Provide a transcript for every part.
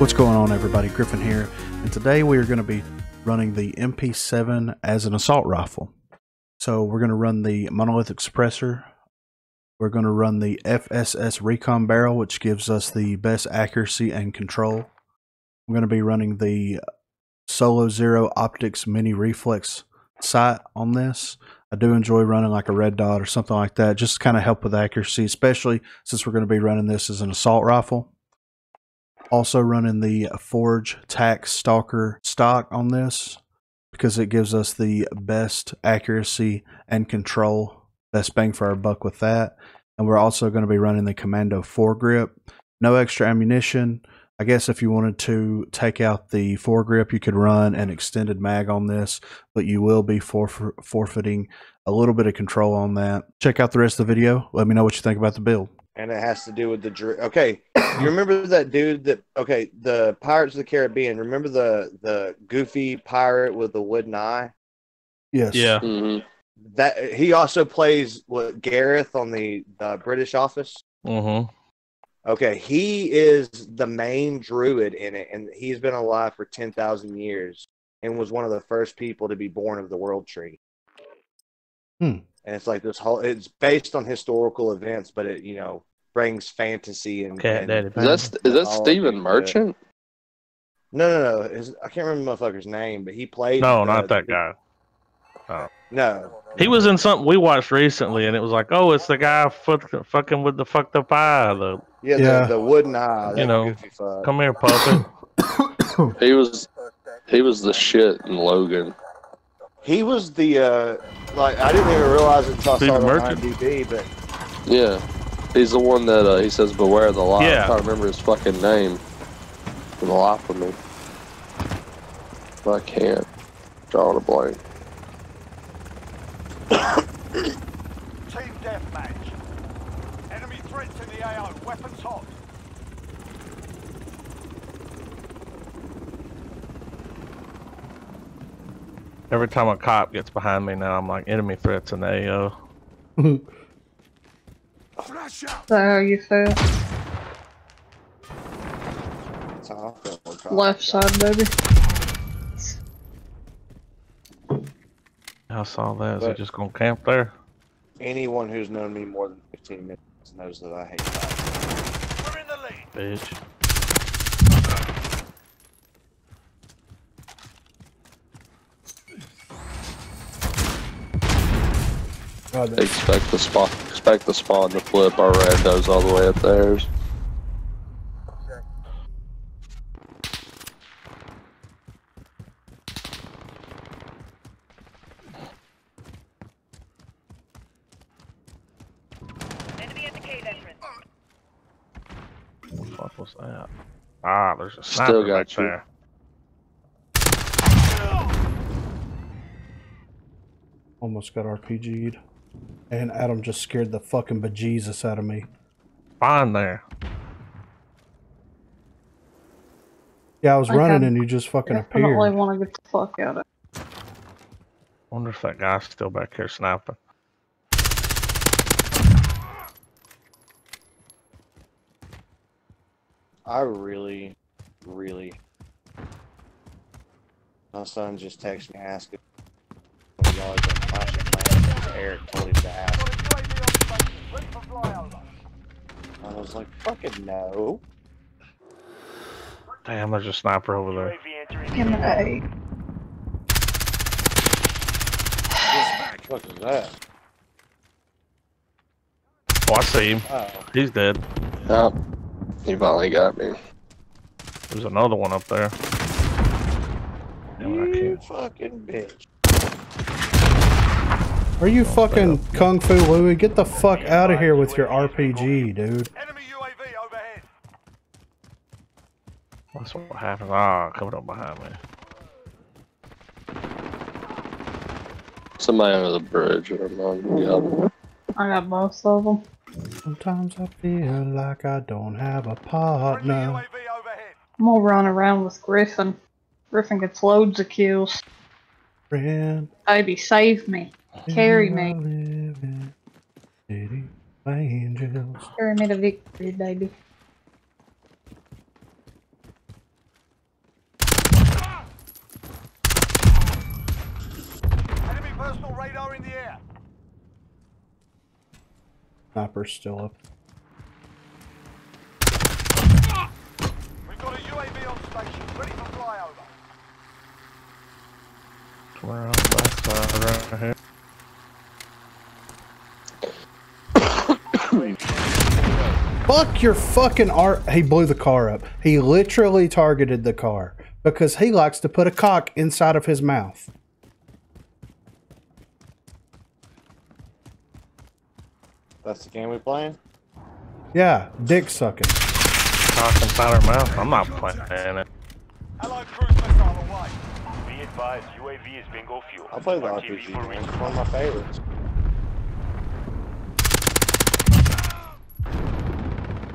What's going on, everybody? Griffin here, and today we are going to be running the MP7 as an assault rifle. So we're going to run the monolithic suppressor. We're going to run the FSS recon barrel, which gives us the best accuracy and control. I'm going to be running the Solozero Optics Mini Reflex sight on this. I do enjoy running like a red dot or something like that, just kind of help with accuracy, especially since we're going to be running this as an assault rifle. Also running the Forge Tac Stalker stock on this because it gives us the best accuracy and control, best bang for our buck with that. And we're also going to be running the Commando foregrip. No extra ammunition. I guess if you wanted to take out the foregrip, you could run an extended mag on this, but you will be forf- forfeiting a little bit of control on that. Check out the rest of the video. Let me know what you think about the build. And it has to do with the dr- okay you remember that dude that okay the pirates of the caribbean remember the the goofy pirate with the wooden eye Yes. Yeah. Mhm. that he also plays what gareth on the, the british office Mm-hmm. okay he is the main druid in it and he's been alive for 10,000 years and was one of the first people to be born of the world tree Hmm. and it's like this whole it's based on historical events but it you know brings fantasy and, Cat and Daddy. Is that is that Oh, Stephen okay. Merchant? No, no, no. His, I can't remember the motherfucker's name, but he played. No, the- not that guy. No, He was in something we watched recently, and it was like, oh, it's the guy fuck, fucking with the fucked up eye. The yeah, Yeah. The, the wooden eye. You know, come here, puppet. He was he was the shit in Logan. He was the uh, like I didn't even realize it until I saw Stephen it on Merchant? IMDb, but Yeah, he's the one that uh, he says beware the lie. Yeah. I can't remember his fucking name for the life of me. I can't draw a blank. Team deathmatch. Enemy threats in the AO. Weapons hot. Every time a cop gets behind me now, I'm like, enemy threats in the AO. Flash out. Is how you feel? that's how I felt. about it. Left side, baby. I saw that. Is he But- just gonna camp there? Anyone who's known me more than 15 minutes knows that I hate that. We're in the lead. Bitch. God, They expect the spot expect the spawn to flip our randos all the way up theirs. Enemy at the cave entrance. What the fuck was that? Ah, there's a Still got back you. there. almost got RPG'd. And Adam just scared the fucking bejesus out of me. Fine there. Yeah, I was I running have and you just fucking Definitely appeared. want to get the fuck out of it. Wonder if that guy's still back here sniping. I really, really. My son just texted me asking Eric told him to ask. Got a UAV on station. Ready for flyover. I was like, fucking no. Damn, there's a sniper over there. UAV entering Give me the that AO. eight. What is that? Oh, I see him. Oh, He's dead. Yep. He finally got me. There's another one up there. Damn you fucking bitch. Are you fucking Kung Fu Louie? Get the fuck out of here with your RPG, dude. Enemy UAV overhead. That's what happened. Ah, coming up behind me. Somebody under the bridge or among yep. I got most of them. Sometimes I feel like I don't have a partner. I'm gonna run around with Griffin. Griffin gets loads of kills. Friend, Baby, save me. Carry me. Carry me to victory, baby. Sniper's still up. We've got a UAV on station, ready for flyover. We're on side right here. Fuck your fucking art. He blew the car up. He literally targeted the car because he likes to put a cock inside of his mouth. That's the game we playing. Yeah, dick sucking. Cock inside her mouth. I'm not playing it. Allied cruise missile away. Be advised, UAV is bingo fuel. I play the RTV RPG for. It's one of my favorites.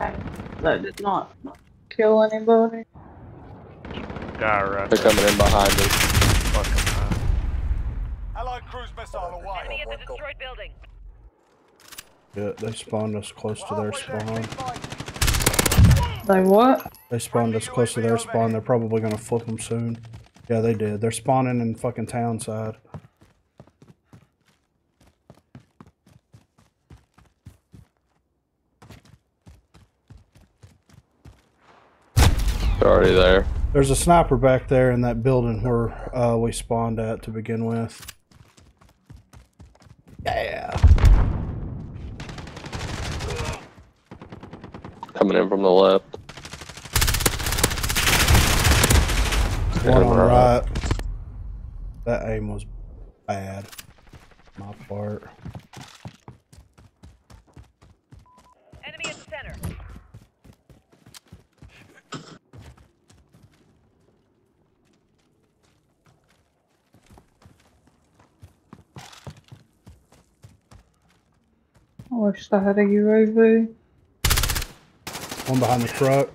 That did not kill anybody. Guy right They're coming in behind me. Fucking high. Allied cruise missile away. Enemy at the destroyed building. Yeah, they spawned us close to their spawn. They what? They spawned us close to their spawn. They're probably gonna flip them soon. Yeah, they did. They're spawning in fucking town side. They're already there. There's a sniper back there in that building where uh, we spawned at to begin with. Yeah. Coming in from the left. One on the right. right. That aim was bad. My part. I wish I had a UAV. One behind the truck.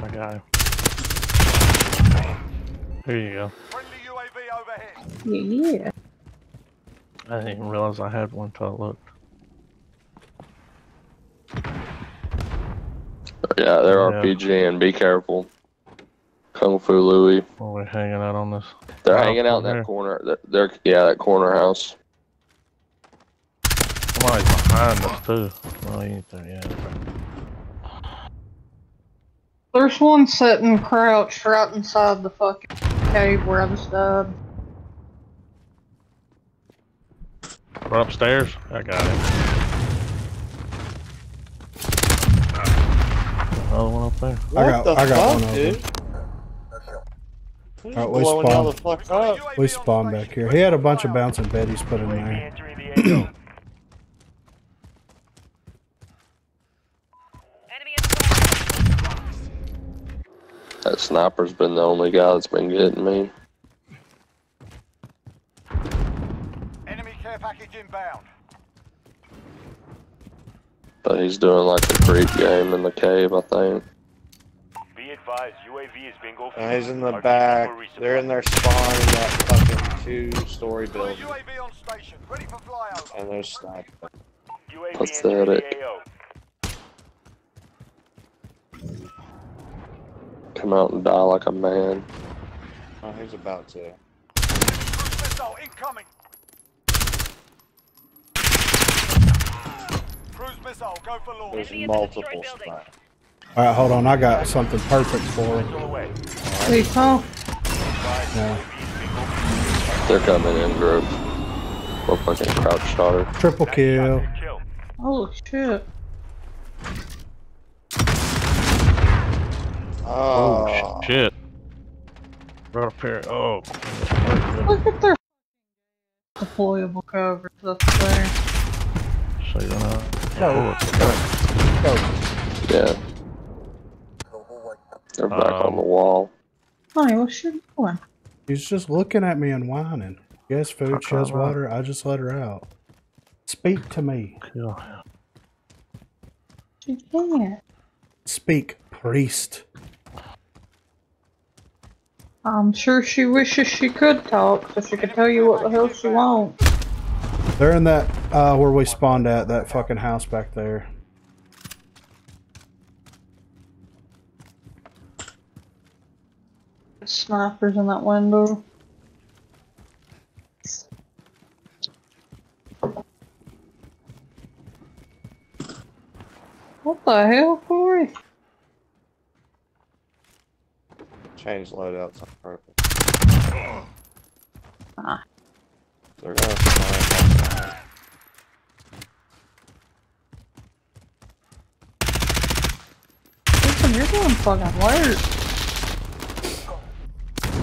My guy. There you go. Friendly UAV overhead. Yeah, yeah. I didn't even realize I had one till I looked. Yeah, they're Yeah. RPG and be careful. Kung Fu Louie. While we're hanging out on this. They're hanging out in that there. corner. They're, they're yeah, that corner house. Somebody's behind us too. Oh, you ain't there yet. There's one sitting crouched right inside the fucking cave where I just died. Run upstairs. I got him. Another one up there. What got- the I got fuck, one dude? them. Who's we blowing the spawned. fuck up? UAV We on spawned back here. He had a bunch of bouncing betties put in there. entering the AO. Enemy at the front. That sniper's been the only guy that's been getting me. Enemy care package inbound. But he's doing like a creep game in the cave, I think. Be advised, UAV is bingo fuel. Uh, he's in the RTV back. They're in their spawn in that fucking two-story building, UAV on station, ready for flyover. and they're sniping. UAV Pathetic. entering the AO. Come out and die like a man. Oh, he's about to. Cruise missile incoming. Cruise missile, go for launch. There's Enemy at the multiple destroyed building. snipers. All right, hold on. I got something perfect for him. Missile away. Lethal. Yeah. They're coming in group. We're fucking crouch starter. Triple Nice kill. shot, good kill. Oh shit. Oh, Oh shit. Right up here. Oh. Look at their deployable covers up there. So you know. Go. Yeah. They're back on Um, the wall. Honey, what's your doing? She's just looking at me and whining. She has food, she has water. I just let her out. Speak to me. Kill. She can't. Speak, priest. I'm sure she wishes she could talk so she could tell you what the hell she wants. They're in that uh where we spawned at, that fucking house back there. Snipers in that window. What the hell, Corey? Change loadouts on purpose. Ah. They're gonna find Listen, you're doing fucking work.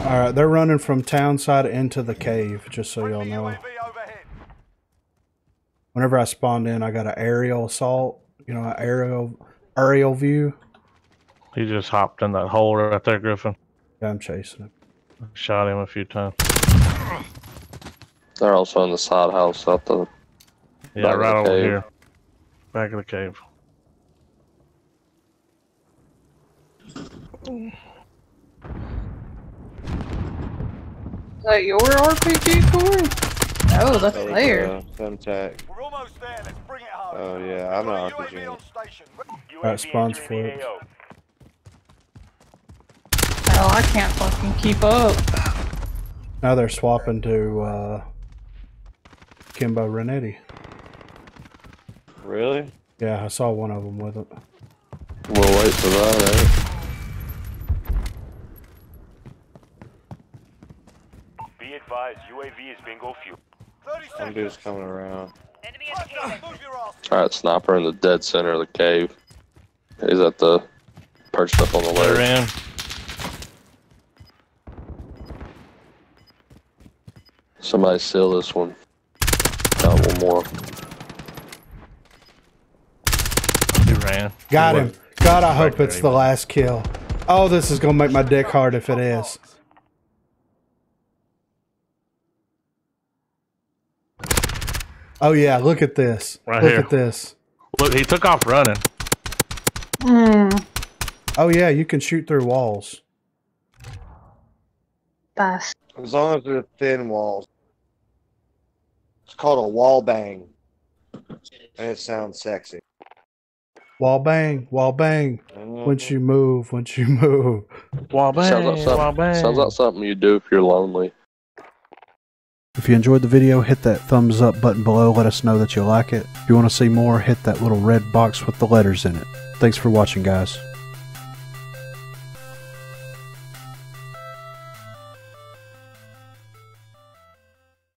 All right, they're running from town side into the cave, just so y'all know. Whenever I spawned in, I got an aerial assault, you know, an aerial aerial view. He just hopped in that hole right there, Griffin. Yeah, I'm chasing him. Shot him a few times. They're also in the side house out the. Yeah, Back of right the over cave. here. Back of the cave. Is that your RPG, Corey? Oh, that's There you uh, Femtech. We're almost there. Let's bring it home. Oh yeah, I'm Got not a RPG. on station. UAV spawns entering the flips. AO. Hell, I can't fucking keep up. Now they're swapping to uh, Kimbo Renetti. Really? Yeah, I saw one of them with it. We'll wait for that, eh? Be advised, UAV is bingo fuel. 30 Some dude's coming around. Enemy in the Right cave. now, move your ass. Alright, sniper in the dead center of the cave. He's at the perched up on the They're ledge. in. Somebody steal this one. Got one more. He ran. Got He him. was- God, I hope it's the last kill. Oh, this is gonna make my dick hard if it is. Oh yeah, look at this. Right look here. at this. Look, he took off running. Hmm. Oh yeah, you can shoot through walls. That's As long as they're thin walls. It's called a wall bang. And it sounds sexy. Wall bang, wall bang. Once mm-hmm. you move, once you move. Wall bang, sounds, like wall bang. sounds like something you do if you're lonely. If you enjoyed the video, hit that thumbs up button below. Let us know that you like it. If you want to see more, hit that little red box with the letters in it. Thanks for watching, guys.